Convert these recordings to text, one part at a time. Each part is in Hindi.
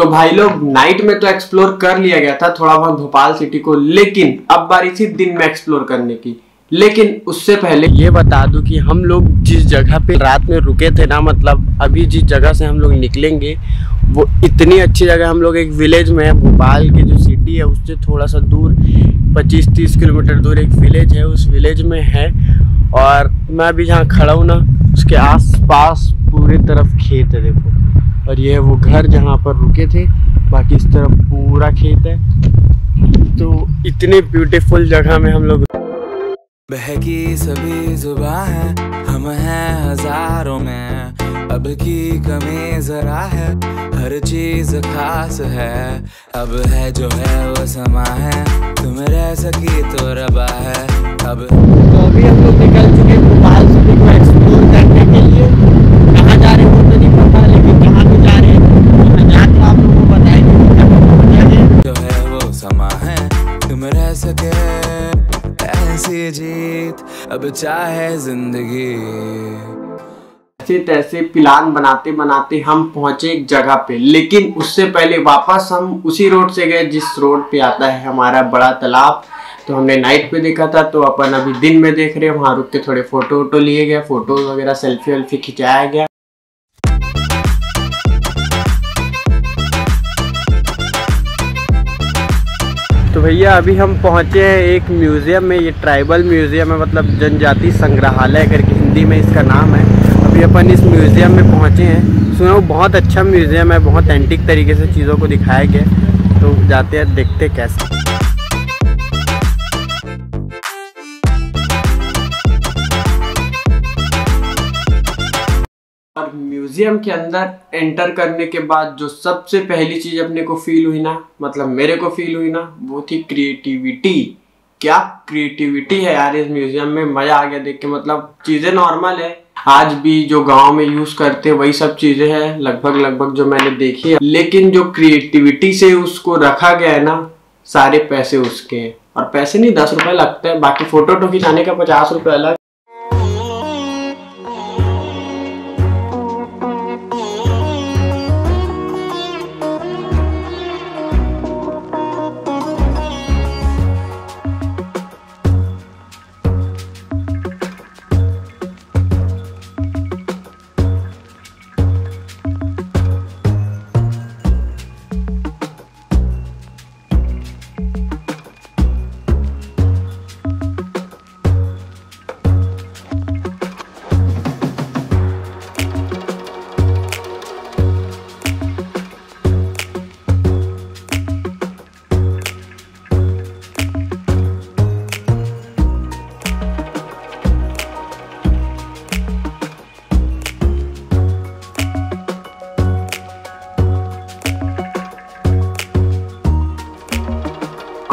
तो भाई लोग नाइट में तो एक्सप्लोर कर लिया गया था थोड़ा बहुत भोपाल सिटी को, लेकिन अब बारी थी दिन में एक्सप्लोर करने की। लेकिन उससे पहले ये बता दूँ कि हम लोग जिस जगह पे रात में रुके थे ना मतलब अभी जिस जगह से हम लोग निकलेंगे, वो इतनी अच्छी जगह हम लोग एक विलेज में है। भोपाल की जो सिटी है, उससे थोड़ा सा दूर 25-30 किलोमीटर दूर एक विलेज है, उस विलेज में है। और मैं अभी जहाँ खड़ा हूँ ना, उसके आस पास पूरी तरफ़ खेत है, देखो। और ये वो घर जहाँ पर रुके थे बाकी इस तरफ़ पूरा खेत है। तो इतनी ब्यूटीफुल जगह में हम लोग बहकी सभी जुबा है हम हैं हज़ारों में। अब की कमी जरा है हर चीज़ खास है। अब है जो है वो समा है तुम रह सकी तो रबा है। अब तो अभी हम लोग निकल चुके भोपाल सिटी को अब चाहे ज़िंदगी। ऐसे तैसे प्लान बनाते बनाते हम पहुँचे एक जगह पे, लेकिन उससे पहले वापस हम उसी रोड से गए जिस रोड पे आता है हमारा बड़ा तालाब। तो हमने नाइट पे देखा था तो अपन अभी दिन में देख रहे हैं, वहाँ रुक के थोड़े फ़ोटो वोटो लिए गए फ़ोटो वगैरह सेल्फी वेल्फी खिंचाया गया। तो भैया, अभी हम पहुँचे हैं एक म्यूज़ियम में, ये ट्राइबल म्यूज़ियम है मतलब जनजाति संग्रहालय करके, हिंदी में इसका नाम है। अभी अपन इस म्यूज़ियम में पहुँचे हैं। सुना वो बहुत अच्छा म्यूज़ियम है, बहुत एंटिक तरीके से चीज़ों को दिखाया गया तो जाते हैं, देखते कैसे म्यूज़ियम के अंदर एंटर करने के बाद जो सबसे पहली चीज़ अपने को फील हुई ना मतलब मेरे को फील हुई ना, वो थी क्रिएटिविटी क्या क्रिएटिविटी है यार इस म्यूज़ियम में? मज़ा आ गया देख के मतलब चीज़ें नॉर्मल है। आज भी जो गाँव में यूज़ करते वही सब चीज़ें हैं, लगभग लगभग जो मैंने देखी है। लेकिन जो क्रिएटिविटी से उसको रखा गया है ना, सारे पैसे उसके और पैसे नहीं, दस रुपए लगते हैं, बाकी फ़ोटो वोटो खिंचाने का पचास रुपए अलग।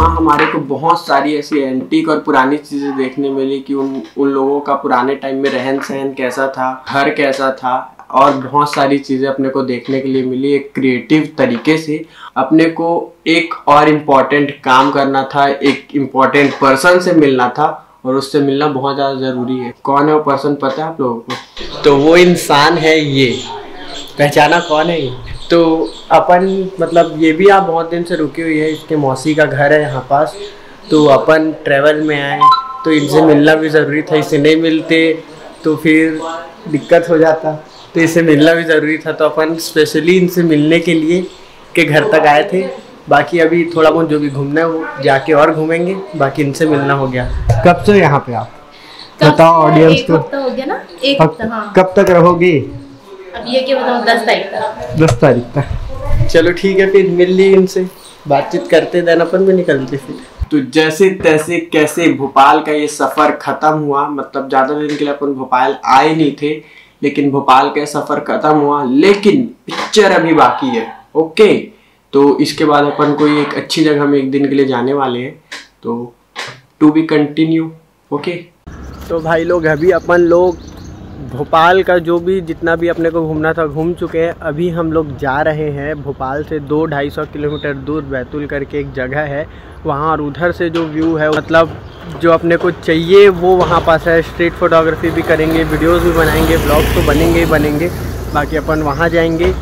हाँ हमारे को बहुत सारी ऐसी एंटीक और पुरानी चीज़ें देखने मिली कि उन उन लोगों का पुराने टाइम में रहन सहन कैसा था, घर कैसा था, और बहुत सारी चीज़ें अपने को देखने के लिए मिली। एक क्रिएटिव तरीके से अपने को एक और इम्पोर्टेंट काम करना था, एक इम्पोर्टेंट पर्सन से मिलना था, और उससे मिलना बहुत ज़्यादा ज़रूरी है। कौन है वो पर्सन पता है आप लोगों को? तो वो इंसान है ये। पहचाना कौन है ये? तो अपन मतलब ये भी आप बहुत दिन से रुकी हुई है इसके मौसी का घर है यहाँ पास तो अपन ट्रेवल में आए तो इनसे मिलना भी ज़रूरी था इससे नहीं मिलते तो फिर दिक्कत हो जाता तो इससे मिलना भी ज़रूरी था तो अपन स्पेशली इनसे मिलने के लिए के घर तक आए थे बाकी अभी थोड़ा बहुत जो भी घूमना है वो जाके और घूमेंगे बाकी इनसे मिलना हो गया। कब से यहाँ पे आप? बताओ ऑडियंस को। हो गया ना? एक हफ़्ता हाँ। कब तक रहोगे? ये क्या बताऊँ दस तारीख तक। दस तारीख तक। चलो ठीक है फिर मिल ली इनसे। बातचीत करते देन अपन भी निकलते फिर। तो जैसे तैसे कैसे भोपाल का ये सफ़र खत्म हुआ मतलब ज़्यादा दिन के लिए अपन भोपाल आए नहीं थे लेकिन भोपाल का सफ़र खत्म हुआ लेकिन पिक्चर अभी बाकी है ओके तो इसके बाद अपन कोई एक अच्छी जगह में एक दिन के लिए जाने वाले हैं तो टू बी कंटिन्यू ओके तो भाई लोग अभी अपन लोग भोपाल का जो भी जितना भी अपने को घूमना था, घूम चुके हैं। अभी हम लोग जा रहे हैं भोपाल से दो ढाई सौ किलोमीटर दूर बैतूल करके एक जगह है। वहाँ और उधर से जो व्यू है मतलब जो अपने को चाहिए वो वहाँ पास है। स्ट्रीट फोटोग्राफी भी करेंगे वीडियोस भी बनाएँगे ब्लॉग तो बनेंगे ही बनेंगे। बाकी अपन वहाँ जाएँगे।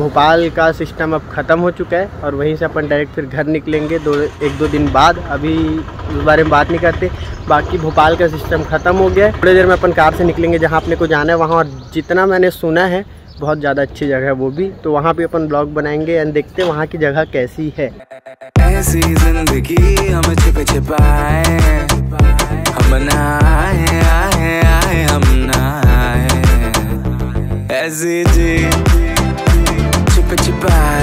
भोपाल का सिस्टम अब ख़त्म हो चुका है और वहीं से अपन डायरेक्ट फिर घर निकलेंगे दो, एक दो दिन बाद। अभी उस बारे में बात नहीं करते। बाकी भोपाल का सिस्टम ख़त्म हो गया है। थोड़ी देर में अपन कार से निकलेंगे, जहाँ अपने को जाना है, वहाँ और जितना मैंने सुना है, बहुत ज़्यादा अच्छी जगह है वो भी। तो वहाँ पे अपन ब्लॉग बनाएँगे एंड देखते वहाँ की जगह कैसी है। ऐसी जी छिप छिपाए